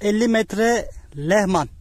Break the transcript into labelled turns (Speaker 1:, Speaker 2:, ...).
Speaker 1: 50 metre lehman.